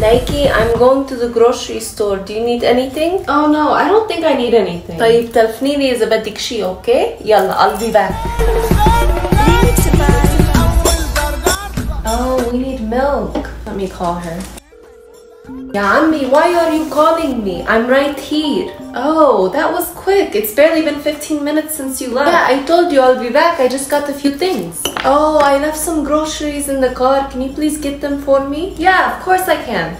Nike, I'm going to the grocery store. Do you need anything? Oh no, I don't think I need anything. طيب تلفنيني إذا بدك شي أوكي؟ يلا I'll be back. Oh, we need milk. Let me call her. يا عمي, why are you calling me? I'm right here. Oh, that was quick. It's barely been 15 minutes since you left. Yeah, I told you I'll be back. I just got a few things. Oh, I left some groceries in the car. Can you please get them for me? Yeah, of course I can.